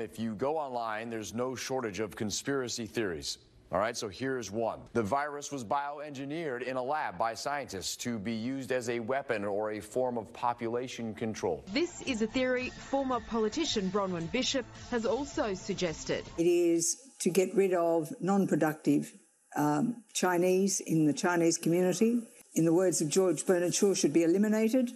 If you go online, there's no shortage of conspiracy theories. All right, so here's one. The virus was bioengineered in a lab by scientists to be used as a weapon or a form of population control. This is a theory former politician Bronwyn Bishop has also suggested. It is to get rid of non productive um, Chinese in the Chinese community. In the words of George Bernard Shaw, should be eliminated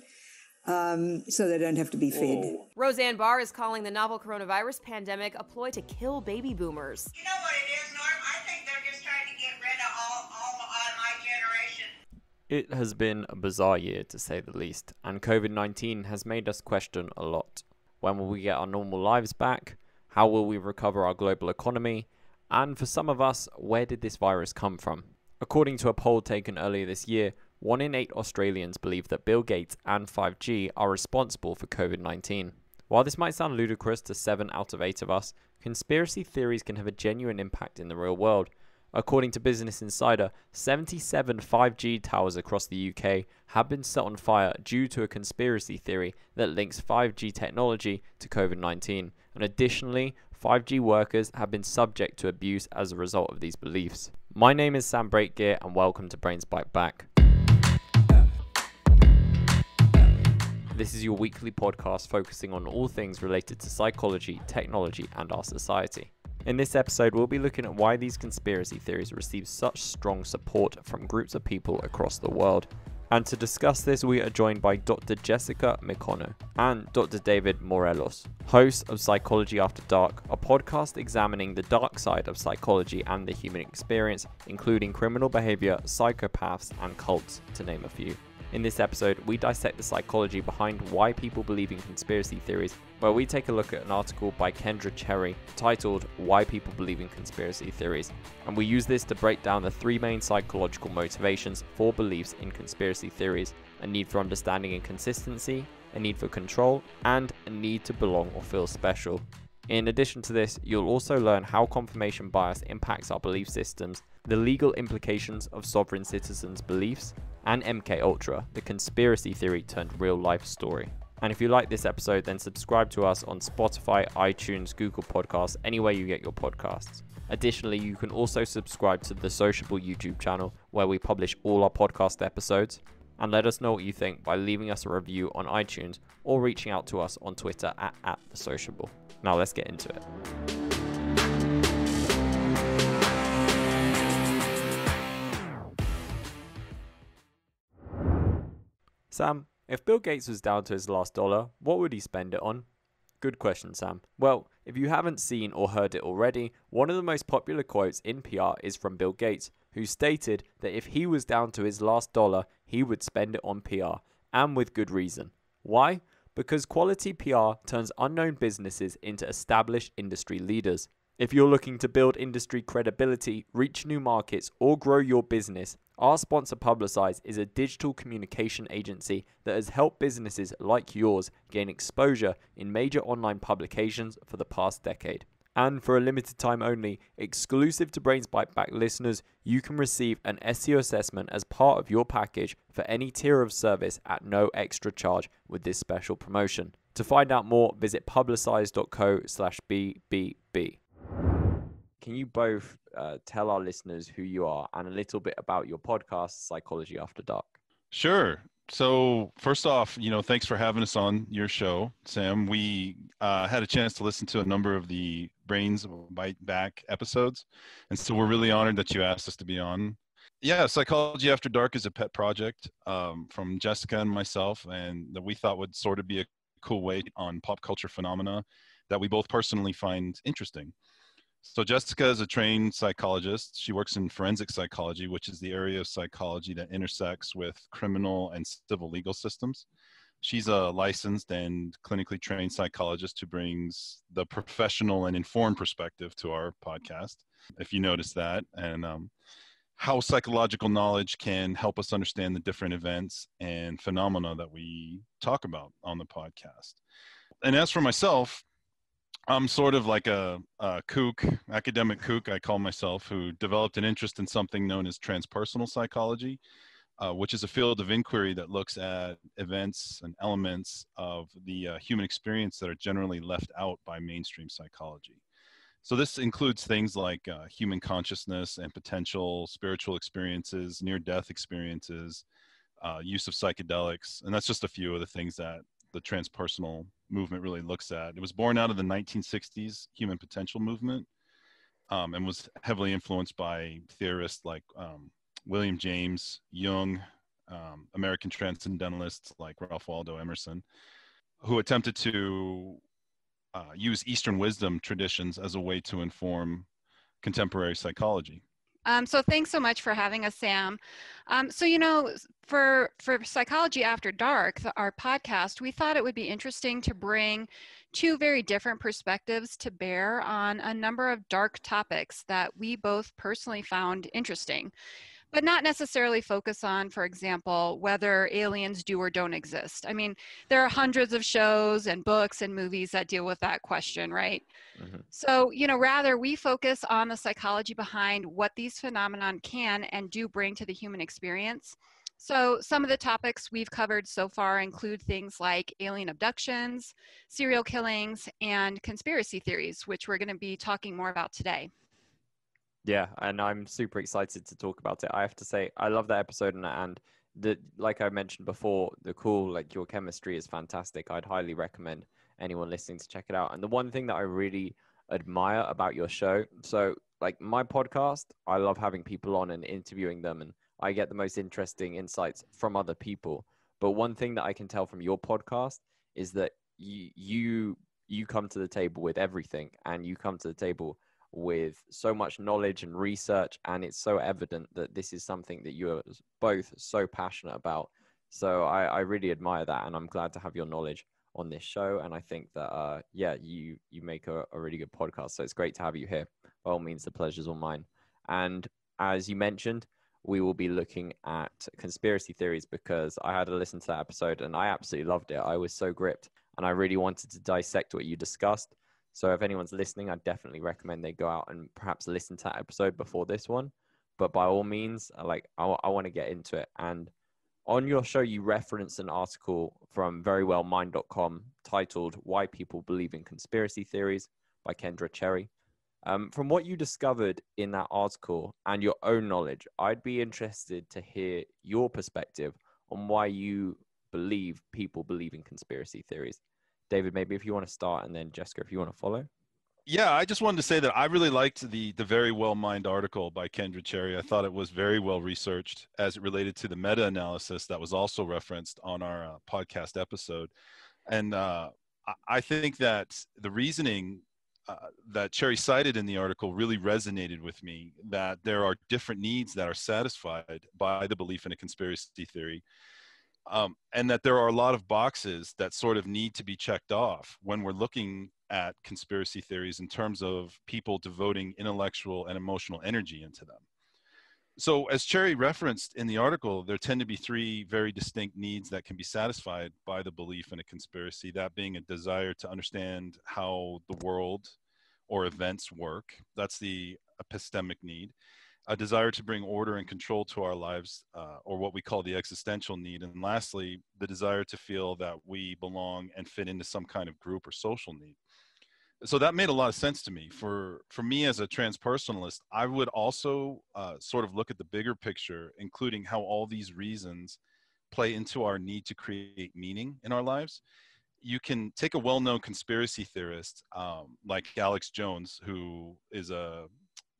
um, so they don't have to be fed. Whoa. Roseanne Barr is calling the novel coronavirus pandemic a ploy to kill baby boomers. You know what it is, Norm? I think they're just trying to get rid of all, all uh, my generation. It has been a bizarre year, to say the least, and COVID 19 has made us question a lot. When will we get our normal lives back? How will we recover our global economy? And for some of us, where did this virus come from? According to a poll taken earlier this year, one in eight Australians believe that Bill Gates and 5G are responsible for COVID 19. While this might sound ludicrous to 7 out of 8 of us, conspiracy theories can have a genuine impact in the real world. According to Business Insider, 77 5G towers across the UK have been set on fire due to a conspiracy theory that links 5G technology to COVID 19. And additionally, 5G workers have been subject to abuse as a result of these beliefs. My name is Sam Brake Guia, and welcome to Brains Bite Back. This is your weekly podcast focusing on all things related to psychology, technology, and our society. In this episode, we'll be looking at why these conspiracy theories receive such strong support from groups of people across the world. And to discuss this, we are joined by Dr. Jessica Micono and Dr. David Morelos, hosts of Psychology After Dark, a podcast examining the dark side of psychology and the human experience, including criminal behavior, psychopaths, and cults, to name a few. In this episode, we dissect the psychology behind why people believe in conspiracy theories, where we take a look at an article by Kendra Cherry titled Why People Believe in Conspiracy Theories, and we use this to break down the three main psychological motivations for beliefs in conspiracy theories a need for understanding and consistency, a need for control, and a need to belong or feel special. In addition to this, you'll also learn how confirmation bias impacts our belief systems, the legal implications of sovereign citizens' beliefs, and MK Ultra, the conspiracy theory turned real life story. And if you like this episode, then subscribe to us on Spotify, iTunes, Google Podcasts, anywhere you get your podcasts. Additionally, you can also subscribe to the Sociable YouTube channel where we publish all our podcast episodes. And let us know what you think by leaving us a review on iTunes or reaching out to us on Twitter at, at the Sociable. Now let's get into it. Sam, if Bill Gates was down to his last dollar, what would he spend it on? Good question, Sam. Well, if you haven't seen or heard it already, one of the most popular quotes in PR is from Bill Gates, who stated that if he was down to his last dollar, he would spend it on PR, and with good reason. Why? Because quality PR turns unknown businesses into established industry leaders. If you're looking to build industry credibility, reach new markets, or grow your business, our sponsor Publicize is a digital communication agency that has helped businesses like yours gain exposure in major online publications for the past decade. And for a limited time only, exclusive to Brains Bite Back listeners, you can receive an SEO assessment as part of your package for any tier of service at no extra charge with this special promotion. To find out more, visit publicize.co slash BBB. Can you both uh, tell our listeners who you are and a little bit about your podcast, Psychology After Dark? Sure. So first off, you know, thanks for having us on your show, Sam. We uh, had a chance to listen to a number of the Brains Bite Back episodes, and so we're really honored that you asked us to be on. Yeah, Psychology After Dark is a pet project um, from Jessica and myself, and that we thought would sort of be a cool way on pop culture phenomena that we both personally find interesting. So Jessica is a trained psychologist. She works in forensic psychology, which is the area of psychology that intersects with criminal and civil legal systems. She's a licensed and clinically trained psychologist who brings the professional and informed perspective to our podcast, if you notice that, and um, how psychological knowledge can help us understand the different events and phenomena that we talk about on the podcast. And as for myself, I'm sort of like a, a, kook, academic kook, I call myself, who developed an interest in something known as transpersonal psychology. uh, which is a field of inquiry that looks at events and elements of the uh, human experience that are generally left out by mainstream psychology. So this includes things like uh, human consciousness and potential spiritual experiences, near-death experiences, uh, use of psychedelics, and that's just a few of the things that the transpersonal movement really looks at. It was born out of the 1960s human potential movement um, and was heavily influenced by theorists like um, William James, Jung, um, American transcendentalists like Ralph Waldo Emerson, who attempted to uh, use Eastern wisdom traditions as a way to inform contemporary psychology. Um, so thanks so much for having us, Sam. Um, so you know, for for Psychology After Dark, the, our podcast, we thought it would be interesting to bring two very different perspectives to bear on a number of dark topics that we both personally found interesting but not necessarily focus on, for example, whether aliens do or don't exist. I mean, there are hundreds of shows and books and movies that deal with that question, right? Mm-hmm. So, you know, rather we focus on the psychology behind what these phenomenon can and do bring to the human experience. So, some of the topics we've covered so far include things like alien abductions, serial killings, and conspiracy theories, which we're going to be talking more about today. Yeah, and I'm super excited to talk about it. I have to say, I love that episode, and, and the like I mentioned before, the cool like your chemistry is fantastic. I'd highly recommend anyone listening to check it out. And the one thing that I really admire about your show, so like my podcast, I love having people on and interviewing them, and I get the most interesting insights from other people. But one thing that I can tell from your podcast is that you you you come to the table with everything, and you come to the table with so much knowledge and research and it's so evident that this is something that you're both so passionate about. So i, I really admire that and i'm glad to have your knowledge on this show and i think that uh, yeah you you make a, a really good podcast so it's great to have you here. By all means the pleasure's all mine. And as you mentioned we will be looking at conspiracy theories because i had to listen to that episode and i absolutely loved it. I was so gripped and i really wanted to dissect what you discussed so if anyone's listening, I definitely recommend they go out and perhaps listen to that episode before this one. But by all means, like I, I want to get into it. And on your show, you referenced an article from verywellmind.com titled "Why People Believe in Conspiracy Theories" by Kendra Cherry. Um, from what you discovered in that article and your own knowledge, I'd be interested to hear your perspective on why you believe people believe in conspiracy theories. David, maybe if you want to start, and then Jessica, if you want to follow. Yeah, I just wanted to say that I really liked the the Verywell Mind article by Kendra Cherry. I thought it was very well researched as it related to the meta analysis that was also referenced on our uh, podcast episode, and uh, I think that the reasoning uh, that Cherry cited in the article really resonated with me. That there are different needs that are satisfied by the belief in a conspiracy theory, um, and that there are a lot of boxes that sort of need to be checked off when we're looking at conspiracy theories in terms of people devoting intellectual and emotional energy into them. So, as Cherry referenced in the article, there tend to be three very distinct needs that can be satisfied by the belief in a conspiracy that being a desire to understand how the world or events work. That's the epistemic need a desire to bring order and control to our lives, uh, or what we call the existential need. And lastly, the desire to feel that we belong and fit into some kind of group or social need. So that made a lot of sense to me. For for me as a transpersonalist, I would also uh, sort of look at the bigger picture, including how all these reasons play into our need to create meaning in our lives. You can take a well-known conspiracy theorist um, like Alex Jones, who is a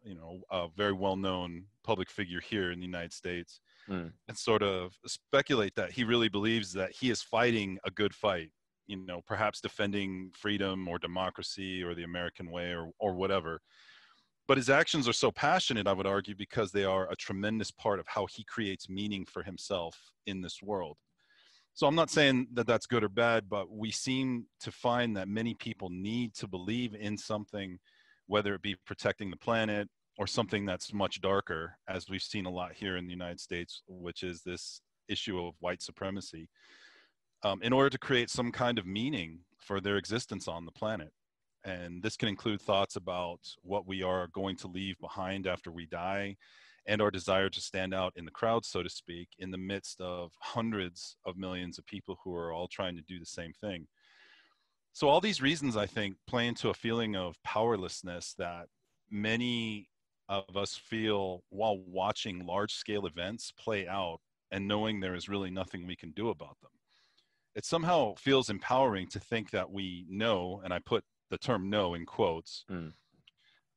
you know a very well known public figure here in the United States, mm. and sort of speculate that he really believes that he is fighting a good fight. You know, perhaps defending freedom or democracy or the American way or or whatever. But his actions are so passionate, I would argue, because they are a tremendous part of how he creates meaning for himself in this world. So I'm not saying that that's good or bad, but we seem to find that many people need to believe in something whether it be protecting the planet or something that's much darker, as we've seen a lot here in the United States, which is this issue of white supremacy, um, in order to create some kind of meaning for their existence on the planet. And this can include thoughts about what we are going to leave behind after we die. and our desire to stand out in the crowd, so to speak, in the midst of hundreds of millions of people who are all trying to do the same thing. So, all these reasons, I think, play into a feeling of powerlessness that many of us feel while watching large scale events play out and knowing there is really nothing we can do about them. It somehow feels empowering to think that we know, and I put the term know in quotes, mm.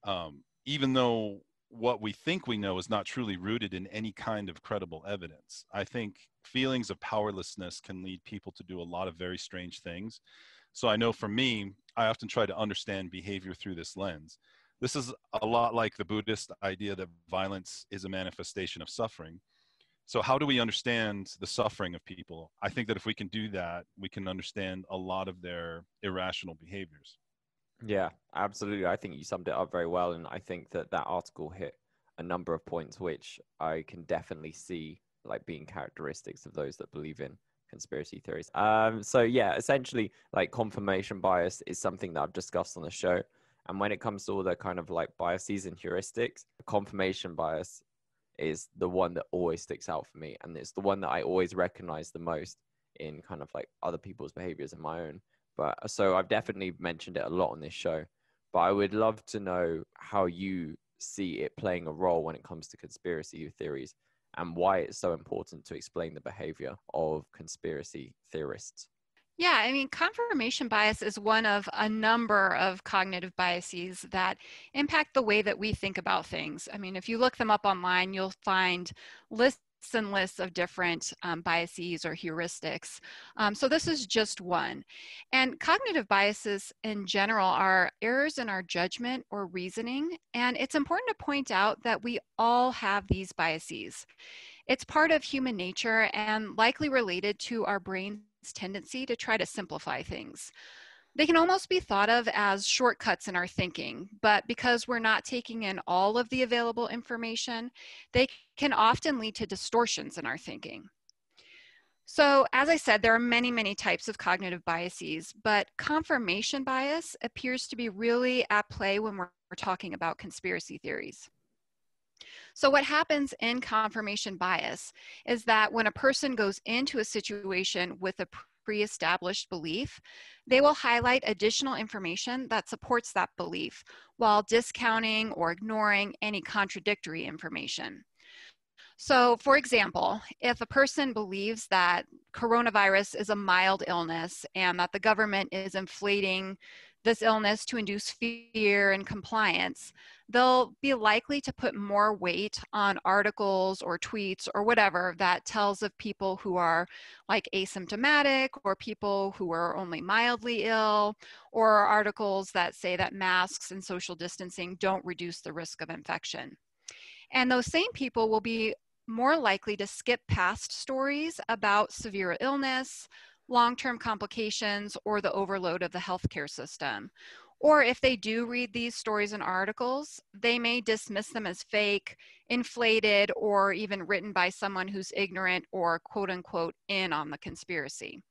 um, even though what we think we know is not truly rooted in any kind of credible evidence. I think feelings of powerlessness can lead people to do a lot of very strange things. So I know for me, I often try to understand behavior through this lens. This is a lot like the Buddhist idea that violence is a manifestation of suffering. So, how do we understand the suffering of people? I think that if we can do that, we can understand a lot of their irrational behaviors. Yeah, absolutely. I think you summed it up very well. And I think that that article hit a number of points which I can definitely see like being characteristics of those that believe in conspiracy theories. Um, so yeah, essentially like confirmation bias is something that I've discussed on the show. And when it comes to all the kind of like biases and heuristics, confirmation bias is the one that always sticks out for me. And it's the one that I always recognize the most in kind of like other people's behaviors and my own. But uh, so I've definitely mentioned it a lot on this show. But I would love to know how you see it playing a role when it comes to conspiracy theories and why it's so important to explain the behavior of conspiracy theorists. Yeah, I mean, confirmation bias is one of a number of cognitive biases that impact the way that we think about things. I mean, if you look them up online, you'll find lists and lists of different um, biases or heuristics. Um, so this is just one. And cognitive biases in general are errors in our judgment or reasoning. And it's important to point out that we all have these biases. It's part of human nature and likely related to our brain's tendency to try to simplify things. They can almost be thought of as shortcuts in our thinking, but because we're not taking in all of the available information, they can often lead to distortions in our thinking. So, as I said, there are many, many types of cognitive biases, but confirmation bias appears to be really at play when we're talking about conspiracy theories. So, what happens in confirmation bias is that when a person goes into a situation with a pre established belief, they will highlight additional information that supports that belief while discounting or ignoring any contradictory information. So, for example, if a person believes that coronavirus is a mild illness and that the government is inflating this illness to induce fear and compliance, they'll be likely to put more weight on articles or tweets or whatever that tells of people who are like asymptomatic or people who are only mildly ill or articles that say that masks and social distancing don't reduce the risk of infection. And those same people will be more likely to skip past stories about severe illness, long-term complications, or the overload of the healthcare system. Or if they do read these stories and articles, they may dismiss them as fake, inflated, or even written by someone who's ignorant or quote unquote in on the conspiracy.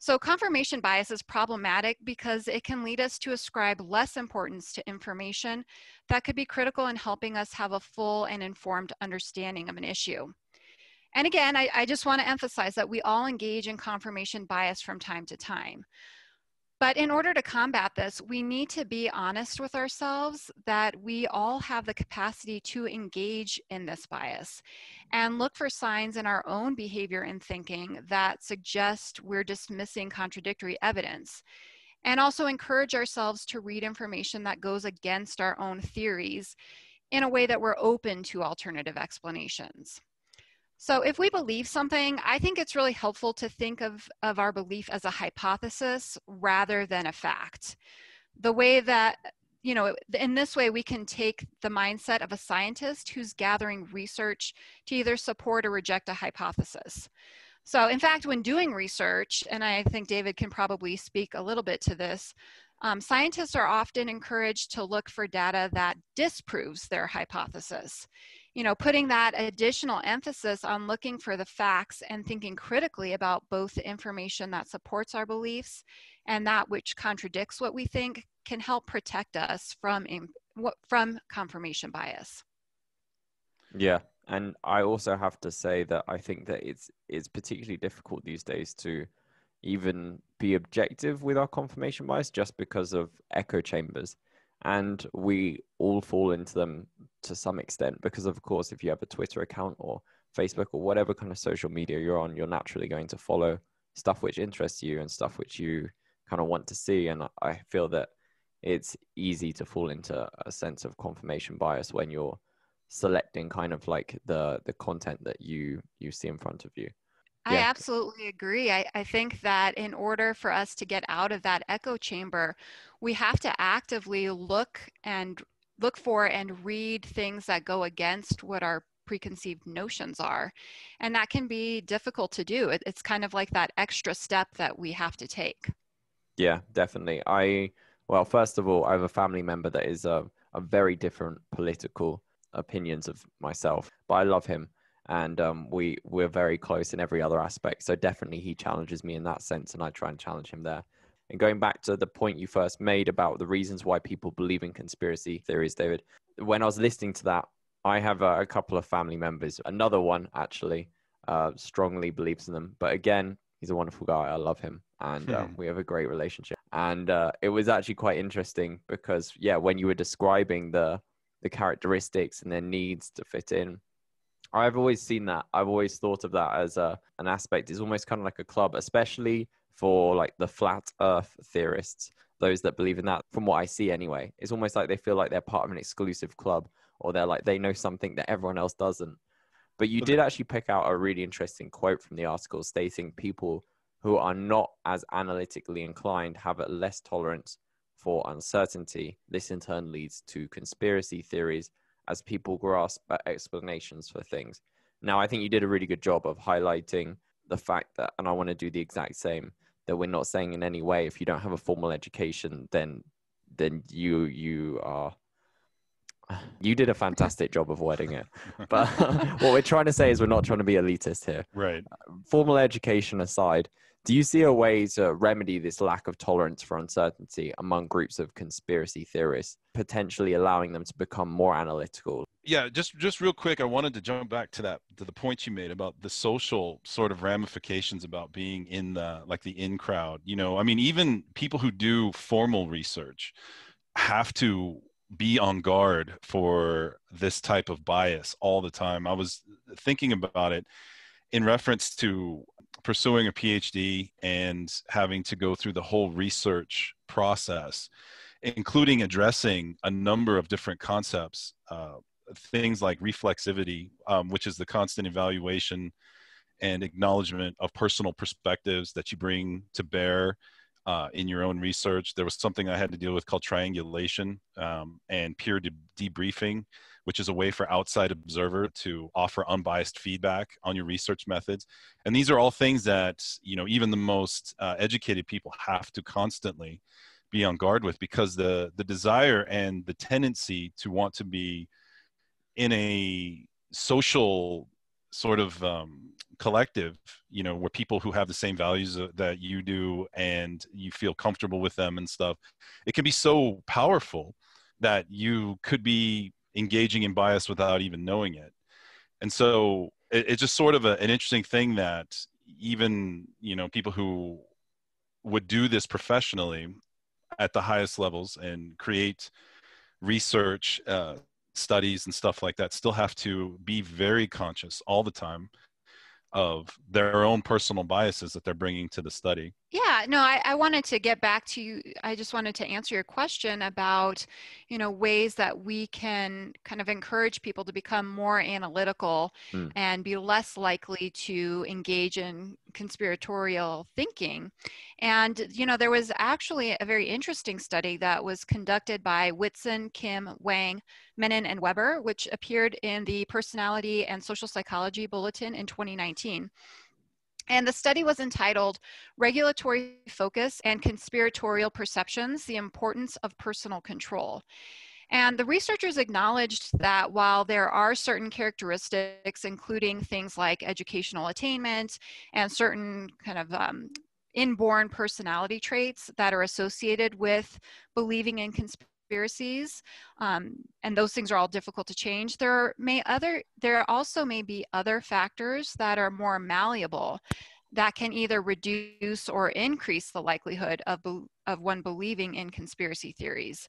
So confirmation bias is problematic because it can lead us to ascribe less importance to information that could be critical in helping us have a full and informed understanding of an issue. And again, I, I just want to emphasize that we all engage in confirmation bias from time to time. But in order to combat this, we need to be honest with ourselves that we all have the capacity to engage in this bias and look for signs in our own behavior and thinking that suggest we're dismissing contradictory evidence. And also encourage ourselves to read information that goes against our own theories in a way that we're open to alternative explanations. So if we believe something, I think it's really helpful to think of, of our belief as a hypothesis rather than a fact. The way that, you know, in this way, we can take the mindset of a scientist who's gathering research to either support or reject a hypothesis. So in fact, when doing research, and I think David can probably speak a little bit to this, um, scientists are often encouraged to look for data that disproves their hypothesis you know, putting that additional emphasis on looking for the facts and thinking critically about both the information that supports our beliefs and that which contradicts what we think can help protect us from, from confirmation bias. Yeah, and I also have to say that I think that it's it's particularly difficult these days to even be objective with our confirmation bias just because of echo chambers. And we all fall into them to some extent because, of course, if you have a Twitter account or Facebook or whatever kind of social media you're on, you're naturally going to follow stuff which interests you and stuff which you kind of want to see. And I feel that it's easy to fall into a sense of confirmation bias when you're selecting kind of like the the content that you you see in front of you I absolutely agree. I, I think that in order for us to get out of that echo chamber, we have to actively look and look for and read things that go against what our preconceived notions are. And that can be difficult to do. It, it's kind of like that extra step that we have to take. Yeah, definitely. I, well, first of all, I have a family member that is a, a very different political opinions of myself, but I love him and um, we we're very close in every other aspect. So definitely he challenges me in that sense, and I try and challenge him there. And going back to the point you first made about the reasons why people believe in conspiracy theories, David, when I was listening to that, I have a, a couple of family members. Another one actually uh, strongly believes in them, but again, he's a wonderful guy. I love him, and uh, we have a great relationship. And uh, it was actually quite interesting because, yeah, when you were describing the the characteristics and their needs to fit in, I've always seen that. I've always thought of that as a, an aspect. It's almost kind of like a club, especially for like the flat earth theorists, those that believe in that, from what I see anyway. It's almost like they feel like they're part of an exclusive club or they're like they know something that everyone else doesn't. But you did actually pick out a really interesting quote from the article stating people who are not as analytically inclined have a less tolerance for uncertainty. This in turn leads to conspiracy theories as people grasp explanations for things. Now, I think you did a really good job of highlighting the fact that, and I want to do the exact same, that we're not saying in any way if you don't have a formal education, then then you you are you did a fantastic job of wording it. But what we're trying to say is we're not trying to be elitist here. Right. Formal education aside, do you see a way to remedy this lack of tolerance for uncertainty among groups of conspiracy theorists, potentially allowing them to become more analytical? Yeah, just just real quick, I wanted to jump back to that to the point you made about the social sort of ramifications about being in the like the in crowd. You know, I mean, even people who do formal research have to be on guard for this type of bias all the time. I was thinking about it in reference to pursuing a PhD and having to go through the whole research process, including addressing a number of different concepts, uh, things like reflexivity, um, which is the constant evaluation and acknowledgement of personal perspectives that you bring to bear uh, in your own research. There was something I had to deal with called triangulation um, and peer de- debriefing, which is a way for outside observer to offer unbiased feedback on your research methods. And these are all things that you know even the most uh, educated people have to constantly be on guard with because the the desire and the tendency to want to be in a social sort of um, collective you know where people who have the same values uh, that you do and you feel comfortable with them and stuff it can be so powerful that you could be engaging in bias without even knowing it. And so it, it's just sort of a, an interesting thing that even you know people who would do this professionally at the highest levels and create research uh, studies and stuff like that still have to be very conscious all the time of their own personal biases that they're bringing to the study. Yeah, no, I, I wanted to get back to you. I just wanted to answer your question about, you know, ways that we can kind of encourage people to become more analytical mm. and be less likely to engage in conspiratorial thinking. And, you know, there was actually a very interesting study that was conducted by Whitson, Kim, Wang, Menon, and Weber, which appeared in the Personality and Social Psychology Bulletin in 2019. And the study was entitled Regulatory Focus and Conspiratorial Perceptions The Importance of Personal Control. And the researchers acknowledged that while there are certain characteristics, including things like educational attainment and certain kind of um, inborn personality traits that are associated with believing in conspiracy conspiracies, um, and those things are all difficult to change. There may other there also may be other factors that are more malleable that can either reduce or increase the likelihood of, of one believing in conspiracy theories.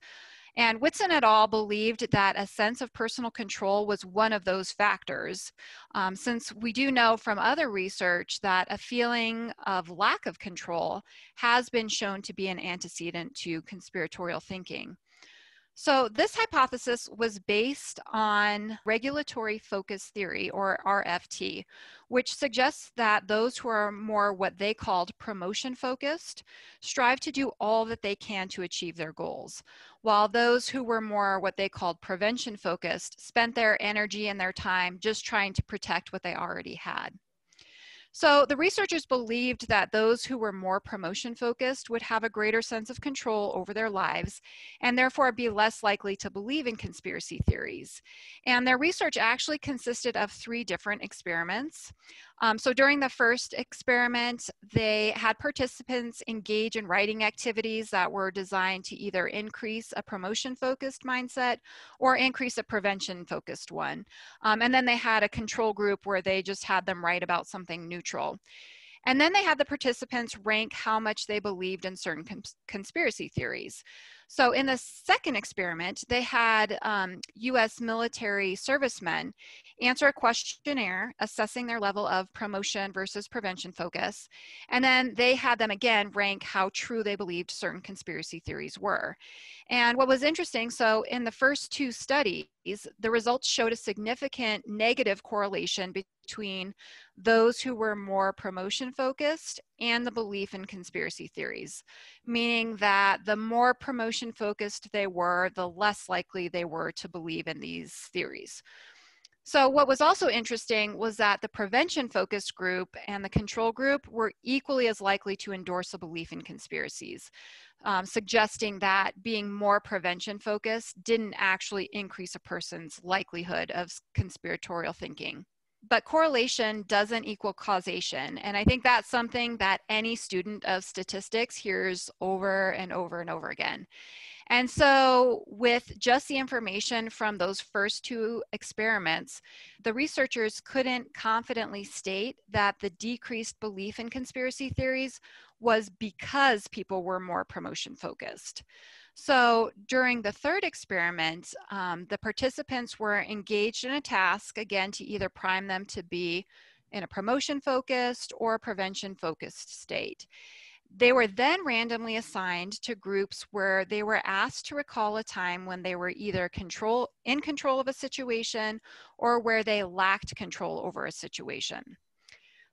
And Whitson et al. believed that a sense of personal control was one of those factors, um, since we do know from other research that a feeling of lack of control has been shown to be an antecedent to conspiratorial thinking. So this hypothesis was based on regulatory focus theory, or RFT, which suggests that those who are more what they called promotion focused strive to do all that they can to achieve their goals, while those who were more what they called prevention focused spent their energy and their time just trying to protect what they already had. So the researchers believed that those who were more promotion focused would have a greater sense of control over their lives and therefore be less likely to believe in conspiracy theories. And their research actually consisted of three different experiments. Um, so during the first experiment, they had participants engage in writing activities that were designed to either increase a promotion focused mindset or increase a prevention focused one. Um, and then they had a control group where they just had them write about something neutral. And then they had the participants rank how much they believed in certain cons conspiracy theories. So in the second experiment, they had um, US military servicemen answer a questionnaire assessing their level of promotion versus prevention focus. And then they had them again rank how true they believed certain conspiracy theories were. And what was interesting, so in the first two studies, the results showed a significant negative correlation between those who were more promotion focused and the belief in conspiracy theories, meaning that the more promotion focused they were, the less likely they were to believe in these theories. So what was also interesting was that the prevention focused group and the control group were equally as likely to endorse a belief in conspiracies, um, suggesting that being more prevention focused didn't actually increase a person's likelihood of conspiratorial thinking but correlation doesn't equal causation. And I think that's something that any student of statistics hears over and over and over again. And so, with just the information from those first two experiments, the researchers couldn't confidently state that the decreased belief in conspiracy theories was because people were more promotion focused. So during the third experiment, um, the participants were engaged in a task, again, to either prime them to be in a promotion focused or prevention focused state. They were then randomly assigned to groups where they were asked to recall a time when they were either control, in control of a situation or where they lacked control over a situation.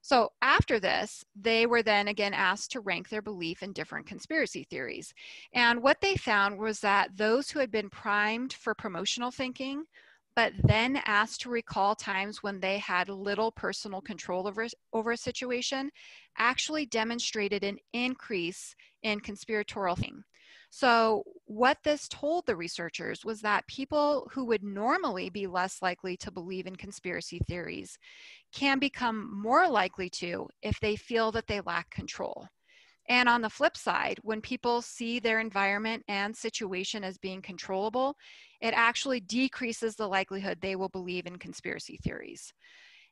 So after this, they were then again asked to rank their belief in different conspiracy theories. And what they found was that those who had been primed for promotional thinking, but then asked to recall times when they had little personal control over, over a situation, actually demonstrated an increase in conspiratorial thinking. So, what this told the researchers was that people who would normally be less likely to believe in conspiracy theories can become more likely to if they feel that they lack control. And on the flip side, when people see their environment and situation as being controllable, it actually decreases the likelihood they will believe in conspiracy theories.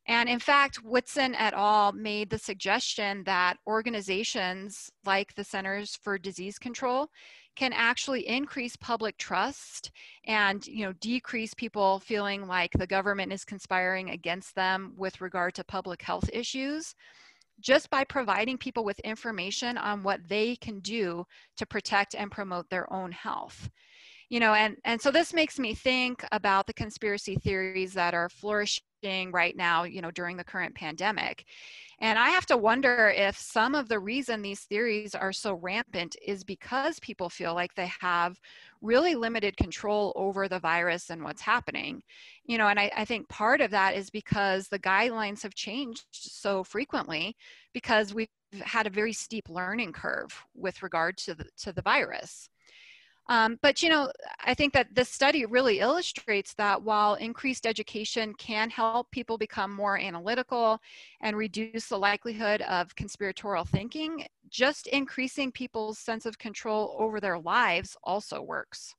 And in fact, Whitson et al. made the suggestion that organizations like the Centers for Disease Control can actually increase public trust and you know decrease people feeling like the government is conspiring against them with regard to public health issues just by providing people with information on what they can do to protect and promote their own health. You know and and so this makes me think about the conspiracy theories that are flourishing right now you know during the current pandemic and I have to wonder if some of the reason these theories are so rampant is because people feel like they have really limited control over the virus and what's happening. You know, and I, I think part of that is because the guidelines have changed so frequently because we've had a very steep learning curve with regard to the, to the virus. Um, but you know, I think that this study really illustrates that while increased education can help people become more analytical and reduce the likelihood of conspiratorial thinking, just increasing people's sense of control over their lives also works.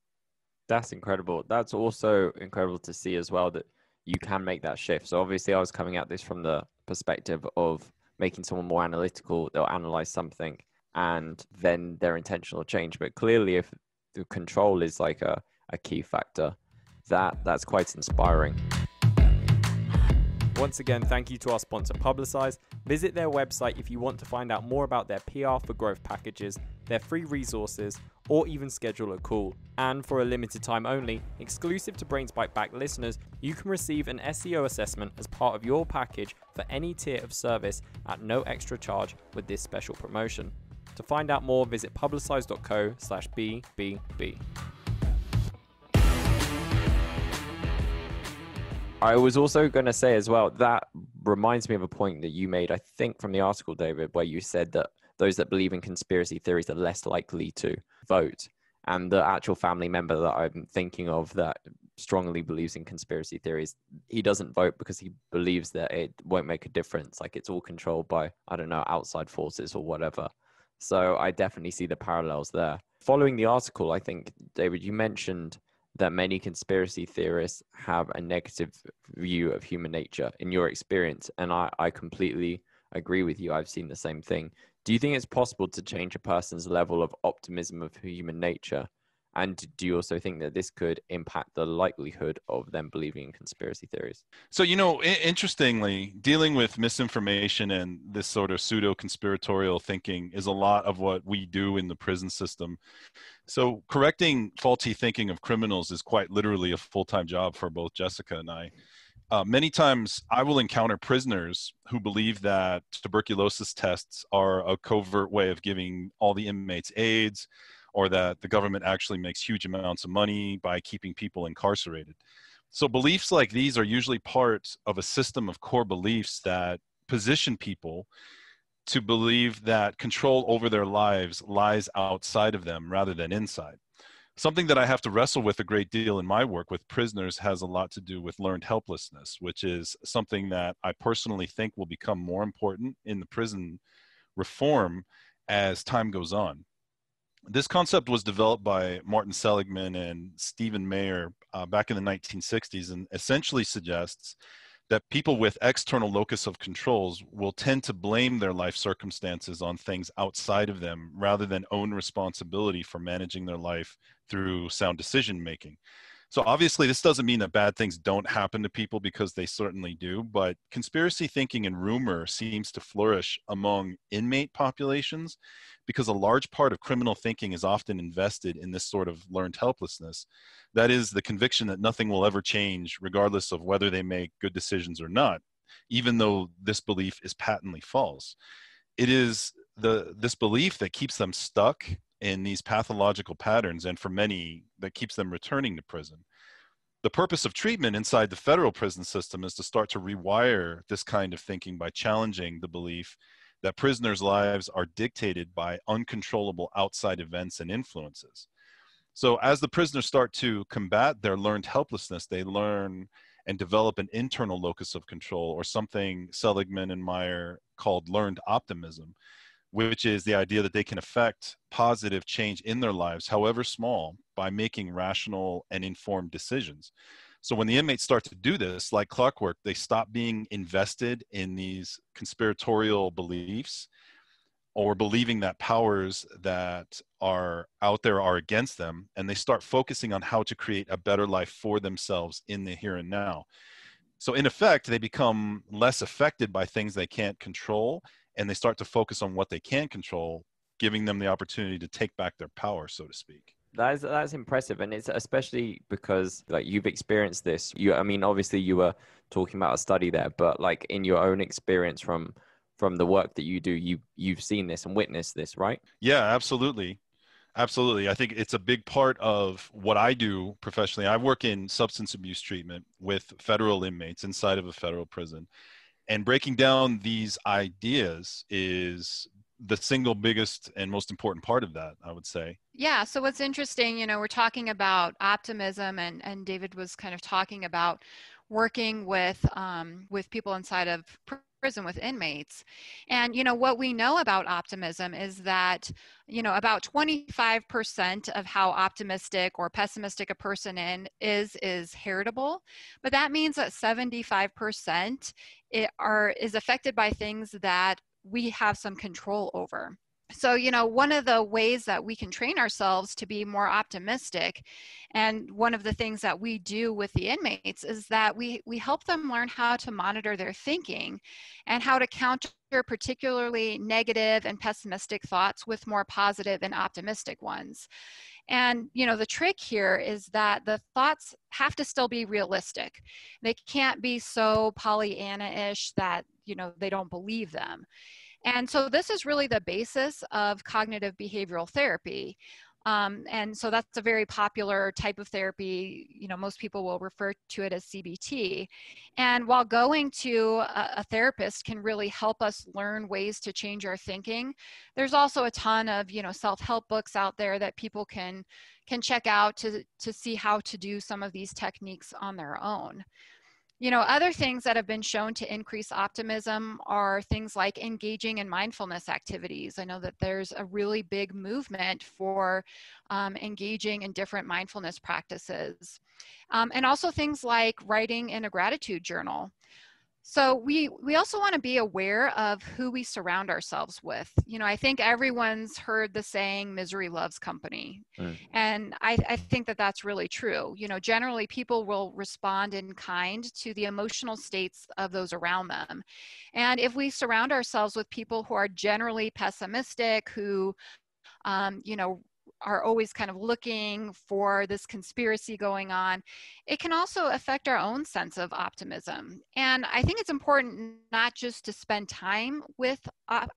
That's incredible. That's also incredible to see as well that you can make that shift. So obviously, I was coming at this from the perspective of making someone more analytical. They'll analyze something and then their intentional change. But clearly, if the control is like a, a key factor, that that's quite inspiring. Once again, thank you to our sponsor Publicize. Visit their website if you want to find out more about their PR for growth packages, their free resources, or even schedule a call. And for a limited time only, exclusive to Brains Bite Back listeners, you can receive an SEO assessment as part of your package for any tier of service at no extra charge with this special promotion. To find out more, visit publicize.co slash BBB. I was also going to say as well, that reminds me of a point that you made, I think, from the article, David, where you said that those that believe in conspiracy theories are less likely to vote. And the actual family member that I'm thinking of that strongly believes in conspiracy theories, he doesn't vote because he believes that it won't make a difference. Like it's all controlled by, I don't know, outside forces or whatever. So I definitely see the parallels there. Following the article, I think, David, you mentioned that many conspiracy theorists have a negative view of human nature in your experience. And I, I completely agree with you. I've seen the same thing. Do you think it's possible to change a person's level of optimism of human nature? And do you also think that this could impact the likelihood of them believing in conspiracy theories? So, you know, interestingly, dealing with misinformation and this sort of pseudo conspiratorial thinking is a lot of what we do in the prison system. So, correcting faulty thinking of criminals is quite literally a full time job for both Jessica and I. Uh, many times I will encounter prisoners who believe that tuberculosis tests are a covert way of giving all the inmates AIDS or that the government actually makes huge amounts of money by keeping people incarcerated. So beliefs like these are usually part of a system of core beliefs that position people to believe that control over their lives lies outside of them rather than inside. Something that I have to wrestle with a great deal in my work with prisoners has a lot to do with learned helplessness, which is something that I personally think will become more important in the prison reform as time goes on this concept was developed by Martin Seligman and Stephen Maier uh, back in the 1960s and essentially suggests that people with external locus of controls will tend to blame their life circumstances on things outside of them rather than own responsibility for managing their life through sound decision making. So obviously, this doesn't mean that bad things don't happen to people because they certainly do, but conspiracy thinking and rumor seems to flourish among inmate populations because a large part of criminal thinking is often invested in this sort of learned helplessness. That is the conviction that nothing will ever change, regardless of whether they make good decisions or not, even though this belief is patently false. It is the this belief that keeps them stuck in these pathological patterns and for many that keeps them returning to prison the purpose of treatment inside the federal prison system is to start to rewire this kind of thinking by challenging the belief that prisoners' lives are dictated by uncontrollable outside events and influences. So, as the prisoners start to combat their learned helplessness, they learn and develop an internal locus of control, or something Seligman and Maier called learned optimism, which is the idea that they can affect positive change in their lives, however small, by making rational and informed decisions. So when the inmates start to do this, like clockwork, they stop being invested in these conspiratorial beliefs or believing that powers that are out there are against them, and they start focusing on how to create a better life for themselves in the here and now. So, in effect, they become less affected by things they can't control and they start to focus on what they can control, giving them the opportunity to take back their power, so to speak. That's that's impressive, and it's especially because like you've experienced this. You, I mean, obviously you were talking about a study there, but like in your own experience from from the work that you do, you you've seen this and witnessed this, right? Yeah, absolutely. Absolutely. I think it's a big part of what I do professionally. I work in substance abuse treatment with federal inmates inside of a federal prison and breaking down these ideas is the single biggest and most important part of that i would say. Yeah so what's interesting you know we're talking about optimism and and david was kind of talking about working with um, with people inside of prison with inmates. And, you know, what we know about optimism is that, you know, about 25% of how optimistic or pessimistic a person in is is heritable. But that means that 75% it eh, are is affected by things that we have some control over so you know one of the ways that we can train ourselves to be more optimistic and one of the things that we do with the inmates is that we we help them learn how to monitor their thinking and how to counter particularly negative and pessimistic thoughts with more positive and optimistic ones. And you know the trick here is that the thoughts have to still be realistic. They can't be so pollyanna-ish that you know they don't believe them and so this is really the basis of cognitive behavioral therapy. Um, and so that's a very popular type of therapy. You know, most people will refer to it as CBT. And while going to a, a, therapist can really help us learn ways to change our thinking, there's also a ton of you know self-help books out there that people can can check out to to see how to do some of these techniques on their own. You know, other things that have been shown to increase optimism are things like engaging in mindfulness activities. I know that there's a really big movement for um, engaging in different mindfulness practices. Um, and also things like writing in a gratitude journal. So we we also want to be aware of who we surround ourselves with. You know, I think everyone's heard the saying "misery loves company," mm. and I, I think that that's really true. You know, generally people will respond in kind to the emotional states of those around them, and if we surround ourselves with people who are generally pessimistic, who um, you know are always kind of looking for this conspiracy going on, it can also affect our own sense of optimism. And I think it's important not just to spend time with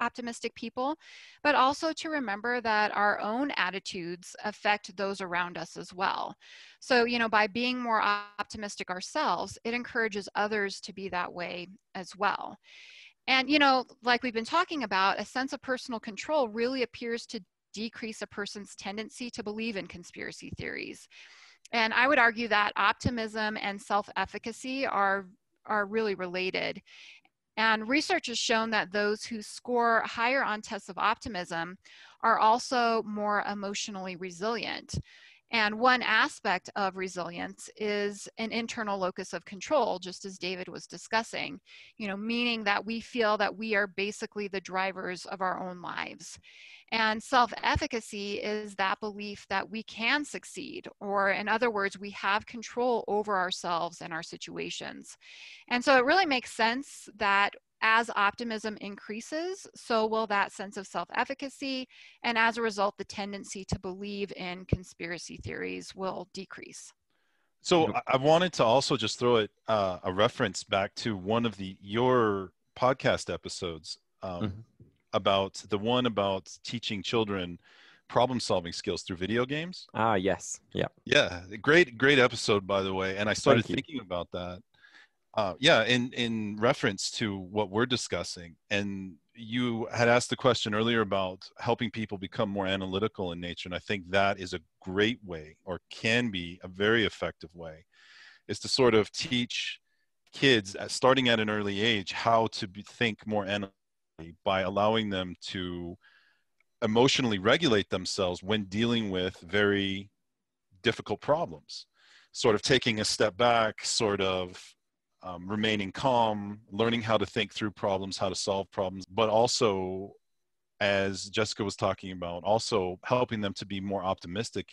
optimistic people, but also to remember that our own attitudes affect those around us as well. So, you know, by being more optimistic ourselves, it encourages others to be that way as well. And, you know, like we've been talking about, a sense of personal control really appears to decrease a person's tendency to believe in conspiracy theories. And I would argue that optimism and self efficacy are, are really related. And research has shown that those who score higher on tests of optimism are also more emotionally resilient. And one aspect of resilience is an internal locus of control, just as David was discussing, you know, meaning that we feel that we are basically the drivers of our own lives. And self efficacy is that belief that we can succeed, or in other words, we have control over ourselves and our situations. And so it really makes sense that as optimism increases, so will that sense of self efficacy. And as a result, the tendency to believe in conspiracy theories will decrease. So I wanted to also just throw it uh, a reference back to one of the your podcast episodes. Um, mm-hmm about the one about teaching children problem solving skills through video games. Ah, yes. Yeah. Yeah. Great, great episode, by the way. And I started thinking about that. Uh, yeah, in in reference to what we're discussing, and you had asked the question earlier about helping people become more analytical in nature, and I think that is a great way, or can be a very effective way, is to sort of teach kids, starting at an early age, how to be, think more analytically by allowing them to emotionally regulate themselves when dealing with very difficult problems. Sort of taking a step back sort of um, remaining calm learning how to think through problems how to solve problems but also as jessica was talking about also helping them to be more optimistic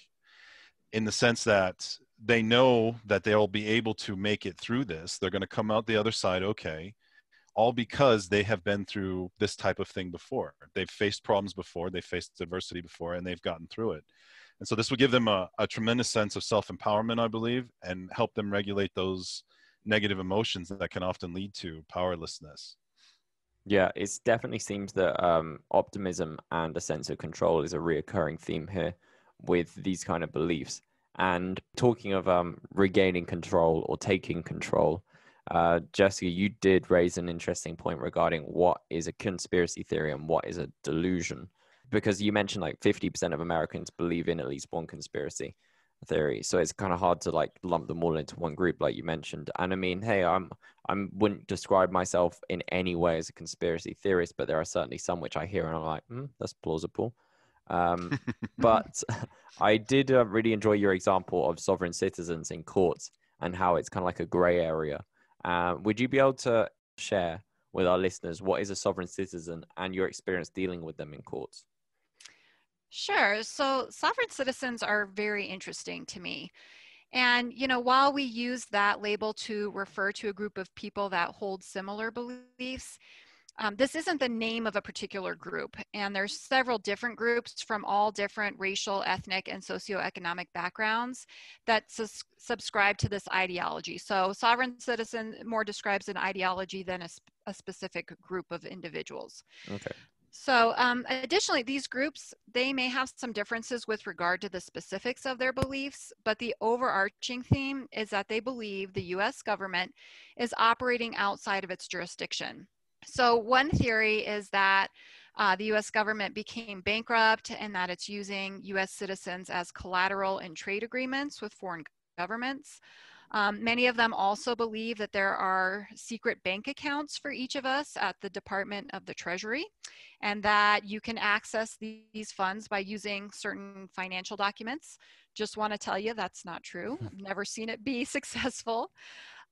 in the sense that they know that they'll be able to make it through this they're going to come out the other side okay all because they have been through this type of thing before. They've faced problems before, they've faced adversity before, and they've gotten through it. And so this would give them a, a tremendous sense of self empowerment, I believe, and help them regulate those negative emotions that can often lead to powerlessness. Yeah, it definitely seems that um, optimism and a sense of control is a reoccurring theme here with these kind of beliefs. And talking of um, regaining control or taking control, uh, Jessica, you did raise an interesting point regarding what is a conspiracy theory and what is a delusion, because you mentioned like 50% of Americans believe in at least one conspiracy. Theory. So it's kind of hard to like lump them all into one group, like you mentioned. And I mean, hey, I'm I wouldn't describe myself in any way as a conspiracy theorist, but there are certainly some which I hear and I'm like, mm, that's plausible. Um, but I did uh, really enjoy your example of sovereign citizens in courts and how it's kind of like a gray area. Uh, would you be able to share with our listeners what is a sovereign citizen and your experience dealing with them in courts? Sure. So, sovereign citizens are very interesting to me. And, you know, while we use that label to refer to a group of people that hold similar beliefs, um, this isn't the name of a particular group, and there's several different groups from all different racial, ethnic, and socioeconomic backgrounds that sus- subscribe to this ideology. So, sovereign citizen more describes an ideology than a, sp- a specific group of individuals. Okay. So um, additionally, these groups, they may have some differences with regard to the specifics of their beliefs, but the overarching theme is that they believe the US government is operating outside of its jurisdiction. So one theory is that uh, the US government became bankrupt and that it's using US citizens as collateral in trade agreements with foreign governments. Um, many of them also believe that there are secret bank accounts for each of us at the Department of the Treasury, and that you can access these funds by using certain financial documents. Just want to tell you that's not true. I've never seen it be successful.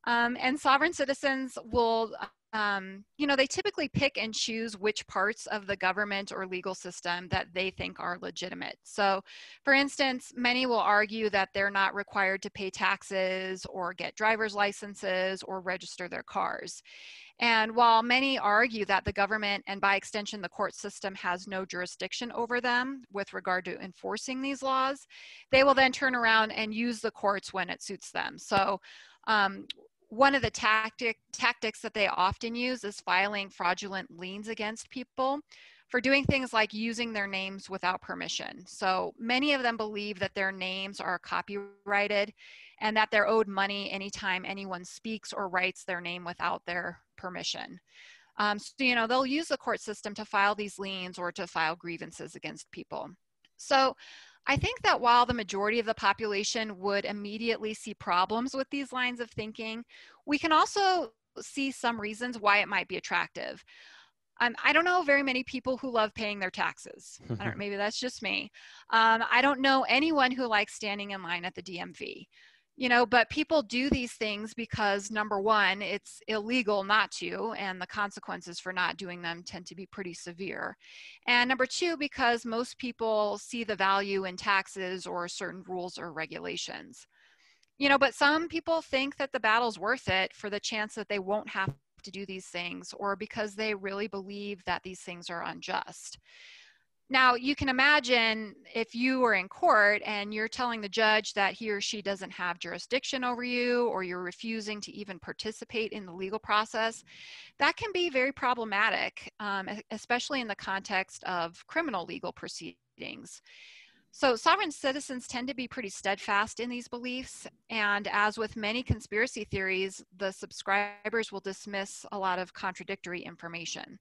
Um, and sovereign citizens will um, you know, they typically pick and choose which parts of the government or legal system that they think are legitimate. So, for instance, many will argue that they're not required to pay taxes or get driver's licenses or register their cars. And while many argue that the government and by extension the court system has no jurisdiction over them with regard to enforcing these laws, they will then turn around and use the courts when it suits them. So, um, one of the tactic, tactics that they often use is filing fraudulent liens against people for doing things like using their names without permission. So many of them believe that their names are copyrighted and that they're owed money anytime anyone speaks or writes their name without their permission. Um, so, you know, they'll use the court system to file these liens or to file grievances against people. So I think that while the majority of the population would immediately see problems with these lines of thinking, we can also see some reasons why it might be attractive. Um, I don't know very many people who love paying their taxes. I don't, maybe that's just me. Um, I don't know anyone who likes standing in line at the DMV you know but people do these things because number one it's illegal not to and the consequences for not doing them tend to be pretty severe. And number two because most people see the value in taxes or certain rules or regulations. You know but some people think that the battle's worth it for the chance that they won't have to do these things or because they really believe that these things are unjust now, you can imagine if you were in court and you're telling the judge that he or she doesn't have jurisdiction over you, or you're refusing to even participate in the legal process, that can be very problematic, um, especially in the context of criminal legal proceedings. So, sovereign citizens tend to be pretty steadfast in these beliefs. And as with many conspiracy theories, the subscribers will dismiss a lot of contradictory information.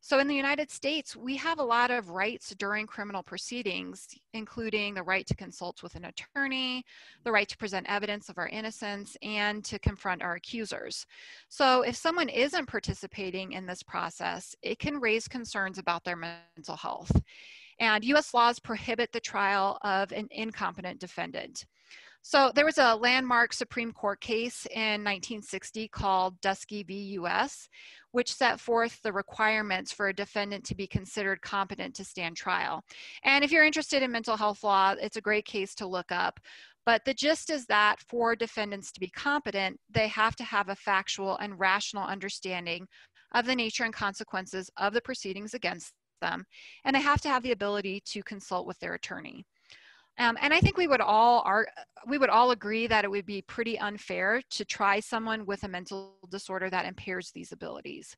So, in the United States, we have a lot of rights during criminal proceedings, including the right to consult with an attorney, the right to present evidence of our innocence, and to confront our accusers. So, if someone isn't participating in this process, it can raise concerns about their mental health. And US laws prohibit the trial of an incompetent defendant. So there was a landmark Supreme Court case in 1960 called Dusky v. U.S., which set forth the requirements for a defendant to be considered competent to stand trial. And if you're interested in mental health law, it's a great case to look up. But the gist is that for defendants to be competent, they have to have a factual and rational understanding of the nature and consequences of the proceedings against them, and they have to have the ability to consult with their attorney. Um, and I think we would all are we would all agree that it would be pretty unfair to try someone with a mental disorder that impairs these abilities.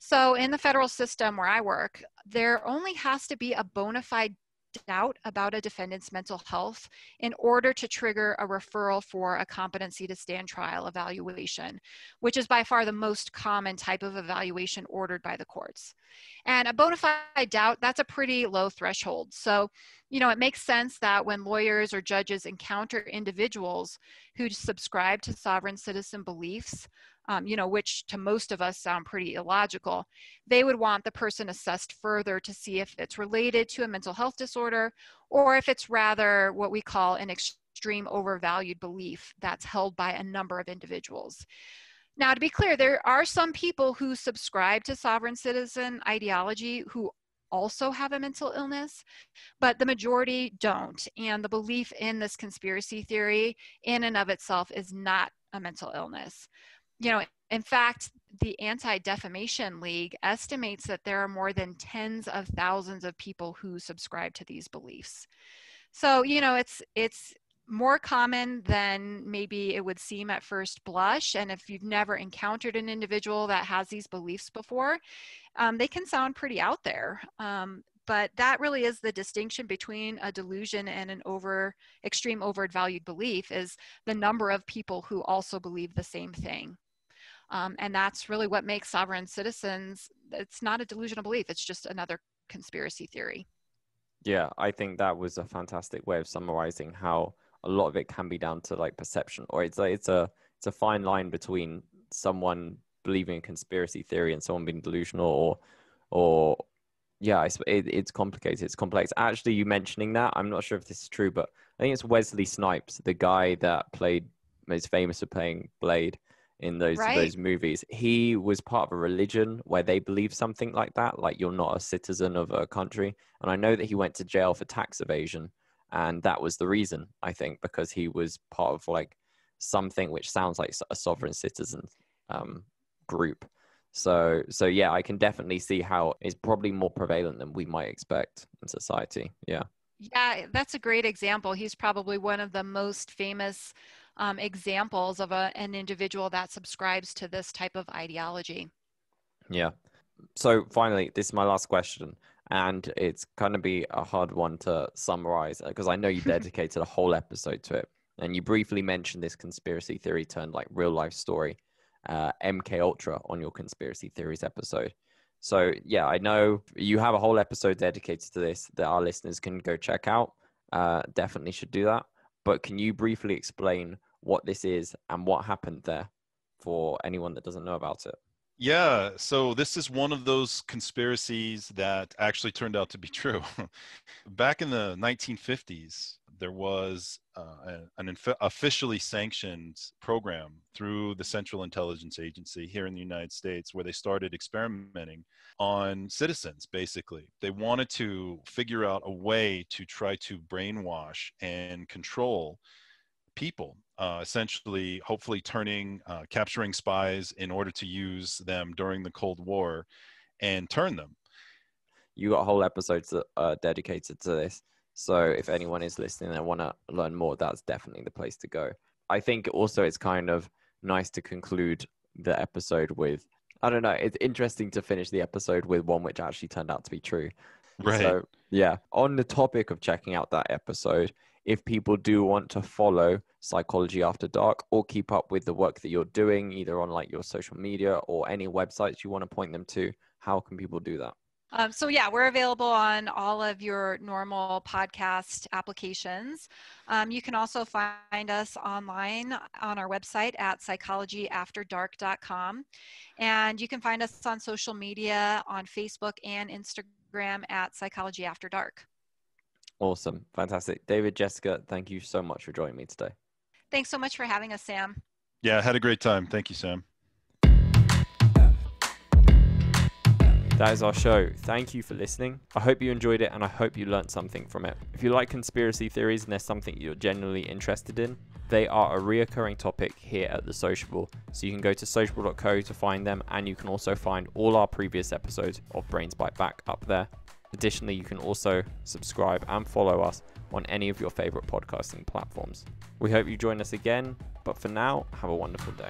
So in the federal system where I work, there only has to be a bona fide doubt about a defendant's mental health in order to trigger a referral for a competency to stand trial evaluation, which is by far the most common type of evaluation ordered by the courts. And a bona fide doubt, that's a pretty low threshold. So you know, it makes sense that when lawyers or judges encounter individuals who subscribe to sovereign citizen beliefs, um, you know, which to most of us sound pretty illogical, they would want the person assessed further to see if it's related to a mental health disorder or if it's rather what we call an extreme overvalued belief that's held by a number of individuals. Now, to be clear, there are some people who subscribe to sovereign citizen ideology who also have a mental illness, but the majority don't. And the belief in this conspiracy theory, in and of itself, is not a mental illness you know, in fact, the Anti Defamation League estimates that there are more than tens of thousands of people who subscribe to these beliefs. So, you know, it's it's more common than maybe it would seem at first blush. And if you've never encountered an individual that has these beliefs before, um, they can sound pretty out there. Um, but that really is the distinction between a delusion and an over extreme overvalued belief is the number of people who also believe the same thing um, and that's really what makes sovereign citizens, it's not a delusional belief, it's just another conspiracy theory. Yeah, I think that was a fantastic way of summarizing how a lot of it can be down to like perception, or it's a, it's a it's a fine line between someone believing in conspiracy theory and someone being delusional, or or yeah, it's, it, it's complicated. It's complex. Actually, you mentioning that, I'm not sure if this is true, but I think it's Wesley Snipes, the guy that played, is famous for playing Blade in those right. those movies. He was part of a religion where they believe something like that, like you're not a citizen of a country. And I know that he went to jail for tax evasion, and that was the reason I think because he was part of like something which sounds like a sovereign citizen um, group. So so yeah, I can definitely see how it's probably more prevalent than we might expect in society. Yeah. Yeah, that's a great example. He's probably one of the most famous um, examples of a, an individual that subscribes to this type of ideology. Yeah. So finally, this is my last question, and it's going to be a hard one to summarize because I know you dedicated a whole episode to it, and you briefly mentioned this conspiracy theory turned like real life story, uh, MK Ultra, on your conspiracy theories episode. So yeah, I know you have a whole episode dedicated to this that our listeners can go check out. Uh, definitely should do that. But can you briefly explain what this is and what happened there for anyone that doesn't know about it. Yeah, so this is one of those conspiracies that actually turned out to be true. Back in the 1950s, there was uh, an inf- officially sanctioned program through the Central Intelligence Agency here in the United States where they started experimenting on citizens, basically. They wanted to figure out a way to try to brainwash and control people uh, essentially hopefully turning uh, capturing spies in order to use them during the cold war and turn them. You got whole episodes that are dedicated to this. So if anyone is listening and want to learn more that's definitely the place to go. I think also it's kind of nice to conclude the episode with i don't know it's interesting to finish the episode with one which actually turned out to be true. Right. So yeah on the topic of checking out that episode if people do want to follow Psychology After Dark or keep up with the work that you're doing, either on like your social media or any websites you want to point them to, how can people do that? Um, so yeah, we're available on all of your normal podcast applications. Um, you can also find us online on our website at psychologyafterdark.com. And you can find us on social media on Facebook and Instagram at Psychology After Dark. Awesome. Fantastic. David, Jessica, thank you so much for joining me today. Thanks so much for having us, Sam. Yeah, had a great time. Thank you, Sam. That is our show. Thank you for listening. I hope you enjoyed it and I hope you learned something from it. If you like conspiracy theories and there's something you're genuinely interested in, they are a reoccurring topic here at The Sociable. So you can go to sociable.co to find them and you can also find all our previous episodes of Brains Byte Back up there. Additionally, you can also subscribe and follow us on any of your favorite podcasting platforms. We hope you join us again, but for now, have a wonderful day.